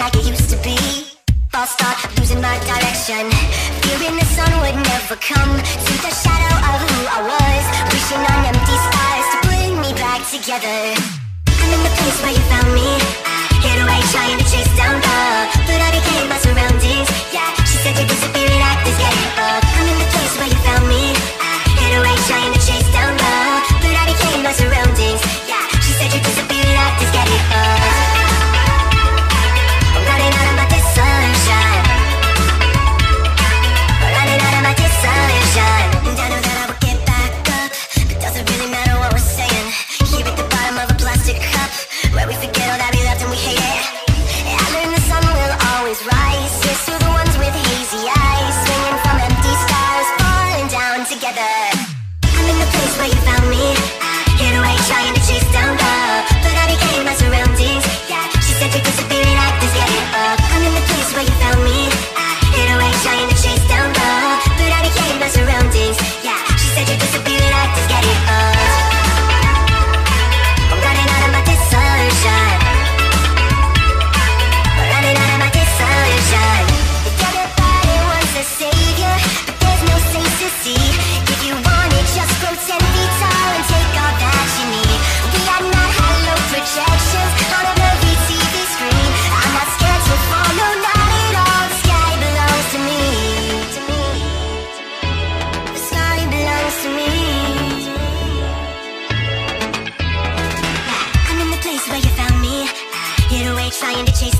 like it used to be. I'll start losing my direction. Fearing the sun would never come. To the shadow of who I was. Wishing on empty stars to bring me back together. I'm in the place where you found me. place where you found me. To chase.